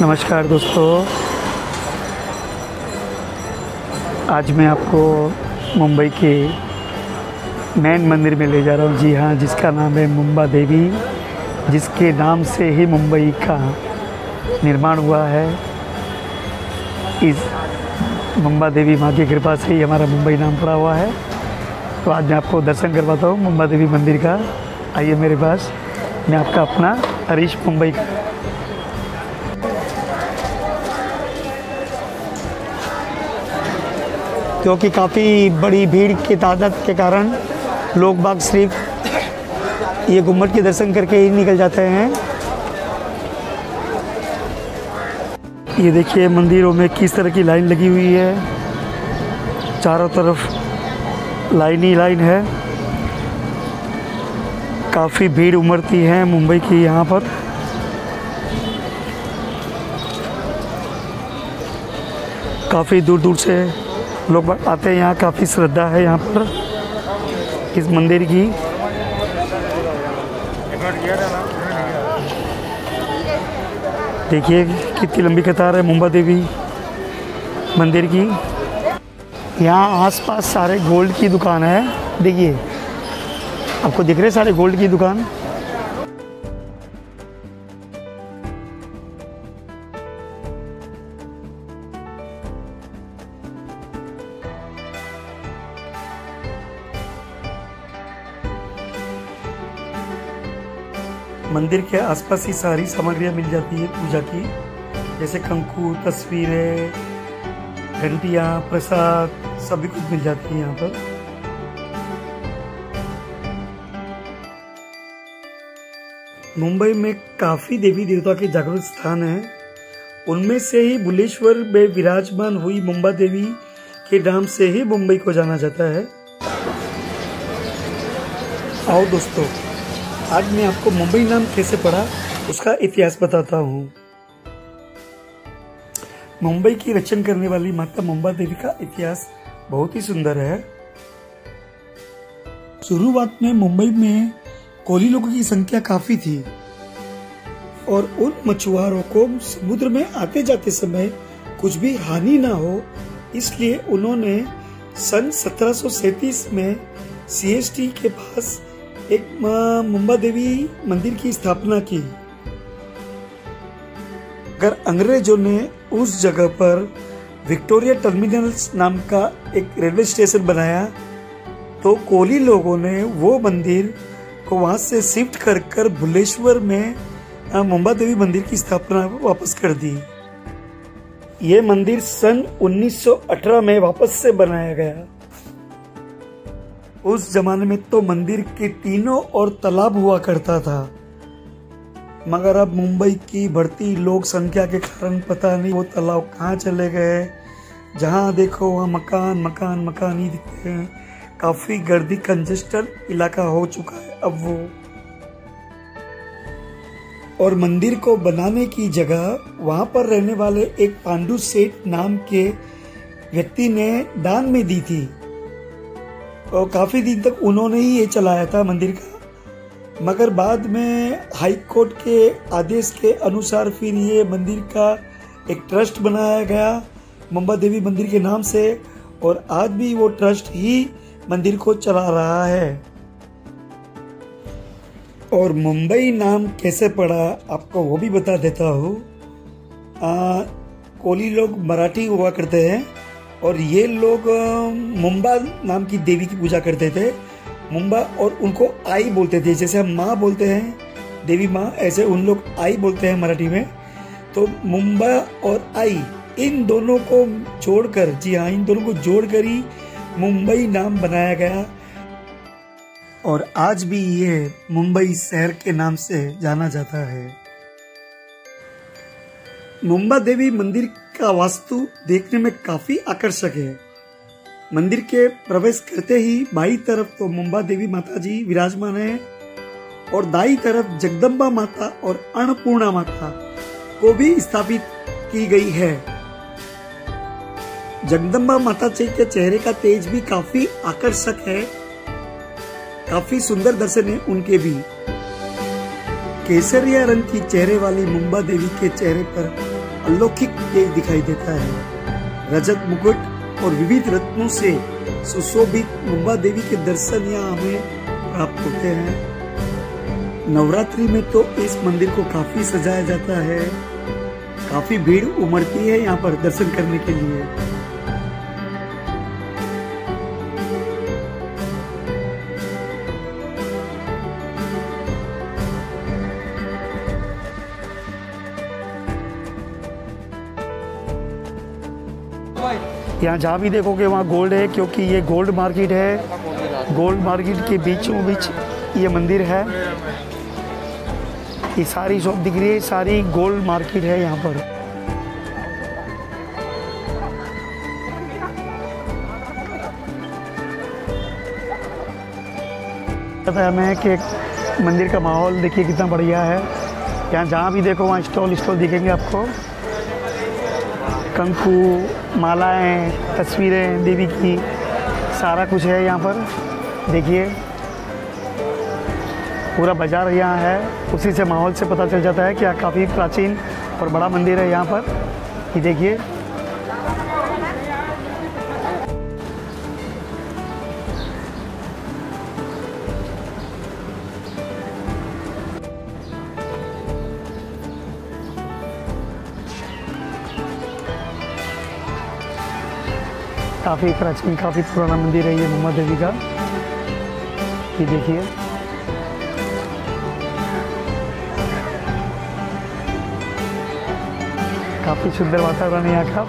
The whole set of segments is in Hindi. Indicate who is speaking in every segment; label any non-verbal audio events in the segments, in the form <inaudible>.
Speaker 1: नमस्कार दोस्तों। आज मैं आपको मुंबई के मैन मंदिर में ले जा रहा हूँ। जी हाँ जिसका नाम है मुंबा देवी, जिसके नाम से ही मुंबई का निर्माण हुआ है। इस मुंबा देवी माँ की कृपा से ही हमारा मुंबई नाम पड़ा हुआ है। तो आज मैं आपको दर्शन करवाता हूँ मुंबा देवी मंदिर का। आइए मेरे पास, मैं आपका अपना हरीश मुंबई का क्योंकि काफ़ी बड़ी भीड़ की तादाद के कारण लोग बाग सिर्फ़ ये गुंबद के दर्शन करके ही निकल जाते हैं। ये देखिए मंदिरों में किस तरह की लाइन लगी हुई है। चारों तरफ़ लाइन ही लाइन है। काफ़ी भीड़ उमड़ती है मुंबई की यहाँ पर। काफ़ी दूर दूर से लोग आते हैं यहाँ, काफ़ी श्रद्धा है यहाँ पर, इस मंदिर की। देखिए कितनी लंबी कतार है मुंबा देवी मंदिर की। यहाँ आसपास सारे गोल्ड की दुकान है। देखिए, आपको दिख रहे सारे गोल्ड की दुकान? मंदिर के आसपास ही सारी सामग्रियाँ मिल जाती है, पूजा की। जैसे कंकु, तस्वीरें, घंटियाँ, प्रसाद, सभी कुछ मिल जाती है यहाँ पर। मुंबई में काफ़ी देवी देवता के जागृत स्थान हैं। उनमें से ही बुलेश्वर में विराजमान हुई मुंबा देवी के नाम से ही मुंबई को जाना जाता है। आओ दोस्तों आज मैं आपको मुंबई नाम कैसे पड़ा उसका इतिहास बताता हूँ। मुंबई की रचन करने वाली माता मुंबा देवी का इतिहास बहुत ही सुंदर है। शुरुआत में मुंबई में कोली लोगों की संख्या काफ़ी थी और उन मछुआरों को समुद्र में आते जाते समय कुछ भी हानि ना हो, इसलिए उन्होंने सन सत्रह में सीएसटी के पास एक मुंबा देवी मंदिर की स्थापना की। अगर अंग्रेज़ों ने उस जगह पर विक्टोरिया टर्मिनल्स नाम का एक रेलवे स्टेशन बनाया तो कोली लोगों ने वो मंदिर को वहाँ से शिफ्ट कर कर भुलेश्वर में मुंबा देवी मंदिर की स्थापना वापस कर दी। ये मंदिर सन 1918 में वापस से बनाया गया। उस जमाने में तो मंदिर के तीनों और तालाब हुआ करता था। मगर अब मुंबई की बढ़ती लोक संख्या के कारण पता नहीं वो तालाब कहाँ चले गए। जहाँ देखो वहाँ मकान मकान मकान ही दिखते हैं। काफ़ी गर्दी कंजेस्टेड इलाका हो चुका है अब वो। और मंदिर को बनाने की जगह वहाँ पर रहने वाले एक पांडु सेठ नाम के व्यक्ति ने दान में दी थी। काफ़ी दिन तक उन्होंने ही ये चलाया था मंदिर का। मगर बाद में हाई कोर्ट के आदेश के अनुसार फिर ये मंदिर का एक ट्रस्ट बनाया गया मुंबा देवी मंदिर के नाम से, और आज भी वो ट्रस्ट ही मंदिर को चला रहा है। और मुंबई नाम कैसे पड़ा, आपको वो भी बता देता हूँ। कोली लोग मराठी हुआ करते हैं। और ये लोग मुंबा नाम की देवी की पूजा करते थे। मुंबा और उनको आई बोलते थे। जैसे हम माँ बोलते हैं, देवी माँ, ऐसे उन लोग आई बोलते हैं मराठी में। तो मुंबा और आई, इन दोनों को जोड़कर, जी हाँ इन दोनों को जोड़कर ही मुंबई नाम बनाया गया। और आज भी ये मुंबई शहर के नाम से जाना जाता है। मुंबा देवी मंदिर का वास्तु देखने में काफ़ी आकर्षक है। मंदिर के प्रवेश करते ही बाई तरफ़ तो मुंबा देवी माता जी विराजमान है और दाई तरफ़ जगदम्बा माता और अन्नपूर्णा माता को भी स्थापित की गई है। जगदम्बा माता जी के चेहरे का तेज भी काफ़ी आकर्षक है। काफ़ी सुंदर दर्शन है उनके भी। केसरिया रंग की चेहरे वाली मुंबा देवी के चेहरे पर अलौकिक तेज दिखाई देता है। रजत मुकुट और विविध रत्नों से सुशोभित मुंबा देवी के दर्शन यहाँ हमें प्राप्त होते हैं। नवरात्रि में तो इस मंदिर को काफ़ी सजाया जाता है। काफ़ी भीड़ उमड़ती है यहाँ पर दर्शन करने के लिए। यहाँ जहाँ भी देखोगे वहाँ गोल्ड है, क्योंकि ये गोल्ड मार्केट है। गोल्ड मार्केट के बीचों बीच ये मंदिर है। ये सारी शॉप दिख रही है, सारी गोल्ड मार्केट है यहाँ पर। पता है हमें कि मंदिर का माहौल देखिए कितना बढ़िया है। यहाँ जहाँ भी देखो, वहाँ स्टॉल स्टॉल दिखेंगे आपको। कंकु मालाएँ, तस्वीरें, देवी की, सारा कुछ है यहाँ पर। देखिए, पूरा बाज़ार यहाँ है। उसी से माहौल से पता चल जाता है कि काफ़ी प्राचीन और बड़ा मंदिर है यहाँ पर। ये देखिए। काफ़ी प्राचीन काफ़ी पुराना मंदिर है ये मुम्मा देवी का। ये देखिए। काफ़ी सुंदर वातावरण है यहाँ का।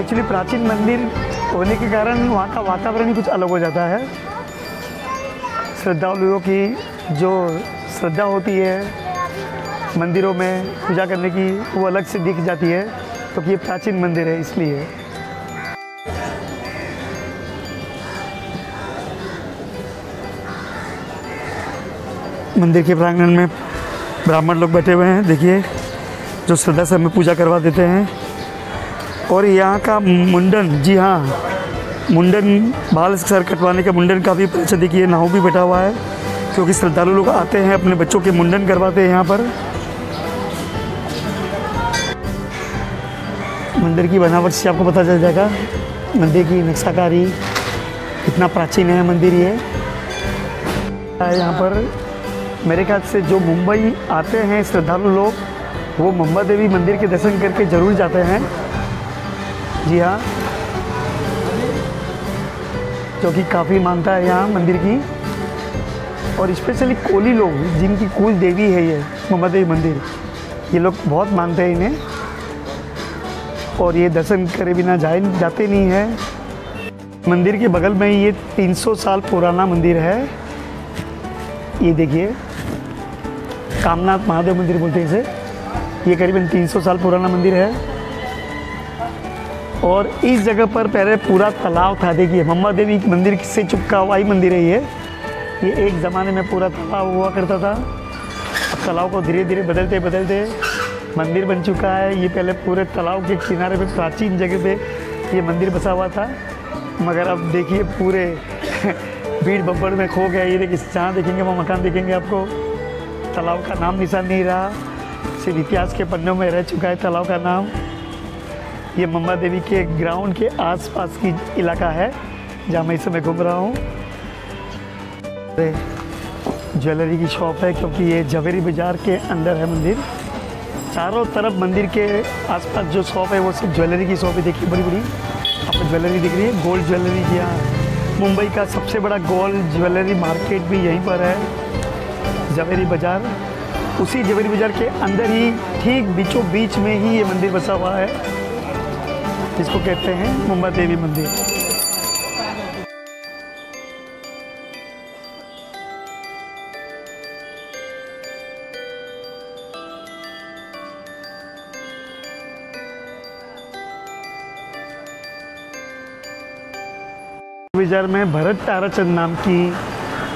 Speaker 1: एक्चुअली प्राचीन मंदिर होने के कारण वहाँ का वातावरण ही कुछ अलग हो जाता है। श्रद्धालुओं की जो श्रद्धा होती है, मंदिरों में पूजा करने की, वो अलग से दिख जाती है। क्योंकि तो ये प्राचीन मंदिर है, इसलिए। मंदिर के प्रांगण में ब्राह्मण लोग बैठे हुए हैं, देखिए, जो श्रद्धा से हमें पूजा करवा देते हैं। और यहाँ का मुंडन, जी हाँ मुंडन, बाल सर कटवाने का मुंडन काफ़ी अच्छा देखिए नाव भी बैठा हुआ है, क्योंकि श्रद्धालु लोग आते हैं, अपने बच्चों के मुंडन करवाते हैं यहाँ पर। मंदिर की बनावट से आपको पता चल जाएगा, मंदिर की नक्शाकारी, कितना प्राचीन है मंदिर ये। यहाँ पर मेरे ख्याल से जो मुंबई आते हैं श्रद्धालु लोग, वो मुंबा देवी मंदिर के दर्शन करके ज़रूर जाते हैं। जी हाँ। जो कि काफ़ी मानता है यहाँ मंदिर की। और स्पेशली कोली लोग, जिनकी कुल देवी है ये मुंबा देवी मंदिर, ये लोग बहुत मानते हैं इन्हें। और ये दर्शन करे बिना जाए, जाते नहीं है। मंदिर के बगल में ये 300 साल पुराना मंदिर है। ये देखिए, कामनाथ महादेव मंदिर बोलते हैं इसे। ये करीबन 300 साल पुराना मंदिर है। और इस जगह पर पहले पूरा तालाब था, देखिए, मम्मा देवी मंदिर से चुपका हुआ ही मंदिर है ये। ये एक ज़माने में पूरा तालाब हुआ करता था। अब तालाब को धीरे धीरे बदलते बदलते मंदिर बन चुका है। ये पहले पूरे तालाब के किनारे पे प्राचीन जगह पे ये मंदिर बसा हुआ था। मगर अब देखिए पूरे <laughs> भीड़ बब्बड़ में खो गया, ये देखिए, जहाँ देखेंगे, वहाँ मकान देखेंगे आपको। तालाब का नाम निशान नहीं रहा, सिर्फ़ इतिहास के पन्नों में रह चुका है तालाब का नाम। ये मम्मा देवी के ग्राउंड के आसपास की इलाका है, जहाँ मैं इस समय घूम रहा हूँ। ज्वेलरी की शॉप है, क्योंकि ये जवेरी बाज़ार के अंदर है मंदिर। चारों तरफ़ मंदिर के आसपास जो शॉप है, वो सिर्फ़ ज्वेलरी की शॉप है देखिए बड़ी बड़ी आपको ज्वेलरी दिख रही है, गोल्ड ज्वेलरी की यहाँ मुंबई का सबसे बड़ा गोल्ड ज्वेलरी मार्केट भी यहीं पर है जवेरी बाज़ार। उसी जवेरी बाज़ार के अंदर ही, ठीक बीचों बीच में ही ये मंदिर बसा हुआ है, जिसको कहते हैं मुंबा देवी मंदिर। बाज़ार में भरत ताराचंद नाम की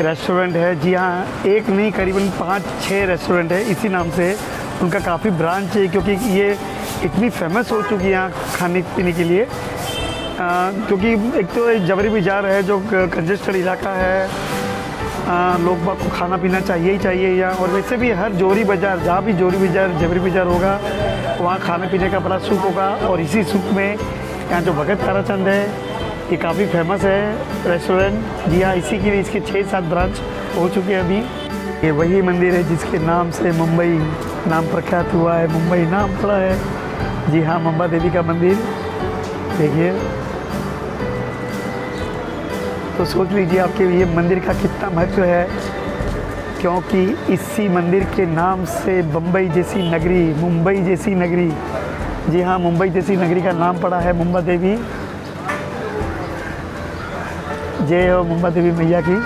Speaker 1: रेस्टोरेंट है। जी हाँ एक नहीं करीबन पाँच छः रेस्टोरेंट है। इसी नाम से उनका काफ़ी ब्रांच है क्योंकि ये इतनी फ़ेमस हो चुकी है यहाँ खाने पीने के लिए। आ, क्योंकि एक तो जबरी बाज़ार है जो कंजेस्टेड इलाका है। आ, लोग को खाना पीना चाहिए ही चाहिए यहाँ और वैसे भी हर जोरी बाज़ार जहाँ भी जोरी बाज़ार जबरी बाज़ार होगा
Speaker 2: वहाँ खाने पीने का बड़ा सुख होगा। और इसी सुख में यहाँ जो भगत ताराचंद है ये काफ़ी फ़ेमस है रेस्टोरेंट जी हाँ इसी के लिए इसके छः सात ब्रांच हो चुके हैं अभी। ये वही मंदिर है जिसके नाम से मुंबई नाम प्रख्यात हुआ है। मुंबई नाम पड़ा है। जी हाँ मुंबा देवी का मंदिर। देखिए। तो सोच लीजिए आपके ये मंदिर का कितना महत्व है, क्योंकि इसी मंदिर के नाम से बम्बई जैसी नगरी, मुंबई जैसी नगरी। जी हाँ मुंबई जैसी नगरी का नाम पड़ा है मुंबा देवी। जय हो मुंबा देवी मैया की।